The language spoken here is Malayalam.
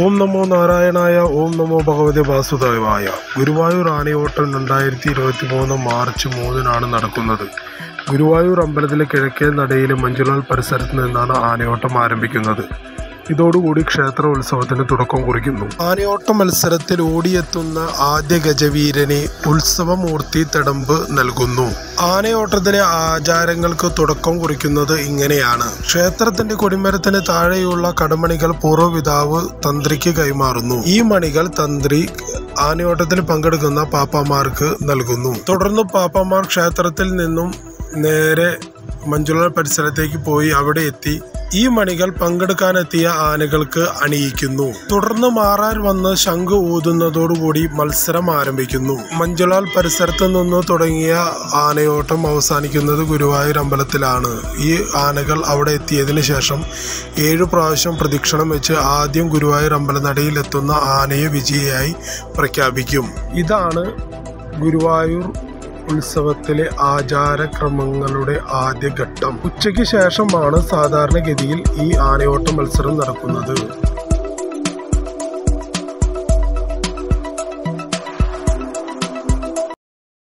ഓം നമോ നാരായണായ ഓം നമോ ഭഗവതി വാസുദേവായ. ഗുരുവായൂർ ആനയോട്ടം രണ്ടായിരത്തി ഇരുപത്തി മൂന്ന് മാർച്ച് മൂന്നിനാണ് നടക്കുന്നത്. ഗുരുവായൂർ അമ്പലത്തിലെ കിഴക്കേ നടയിലെ മഞ്ജുലാൽ പരിസരത്ത് നിന്നാണ് ആനയോട്ടം ആരംഭിക്കുന്നത്. ഇതോടുകൂടി ക്ഷേത്ര ഉത്സവത്തിന് തുടക്കം കുറിക്കുന്നു. ആനയോട്ട മത്സരത്തിൽ ഓടിയെത്തുന്ന ആദ്യ ഗജവീരനെ ഉത്സവമൂർത്തി തെടമ്പ് നൽകുന്നു. ആനയോട്ടത്തിലെ ആചാരങ്ങൾക്ക് തുടക്കം കുറിക്കുന്നത് ഇങ്ങനെയാണ്. ക്ഷേത്രത്തിന്റെ കൊടിമരത്തിന് താഴെയുള്ള കടമണികൾ പൂർവപിതാവ് തന്ത്രിക്ക് കൈമാറുന്നു. ഈ മണികൾ തന്ത്രി ആനയോട്ടത്തിൽ പങ്കെടുക്കുന്ന പാപ്പാമാർക്ക് നൽകുന്നു. തുടർന്ന് പാപ്പാമാർ ക്ഷേത്രത്തിൽ നിന്നും നേരെ മഞ്ജുള പരിസരത്തേക്ക് പോയി അവിടെ എത്തി. ഈ മണികൾ പങ്കെടുക്കാനെത്തിയ ആനകൾക്ക് അണിയിക്കുന്നു. തുടർന്ന് മാറാൻ വന്ന് ശംഖ് ഊതുന്നതോടുകൂടി മത്സരം ആരംഭിക്കുന്നു. മഞ്ജുളാൽ പരിസരത്ത് നിന്ന് തുടങ്ങിയ ആനയോട്ടം അവസാനിക്കുന്നത് ഗുരുവായൂർ അമ്പലത്തിലാണ്. ഈ ആനകൾ അവിടെ എത്തിയതിനു ശേഷം ഏഴു പ്രാവശ്യം പ്രദക്ഷിണം വെച്ച് ആദ്യം ഗുരുവായൂർ അമ്പലനടയിൽ എത്തുന്ന ആനയെ വിജയിയായി പ്രഖ്യാപിക്കും. ഇതാണ് ഗുരുവായൂർ ഉത്സവത്തിലെ ആചാരക്രമങ്ങളുടെ ആദ്യഘട്ടം ഉച്ചയ്ക്ക് ശേഷമാണ് സാധാരണഗതിയിൽ ഈ ആനയോട്ട മത്സരം നടക്കുന്നത്.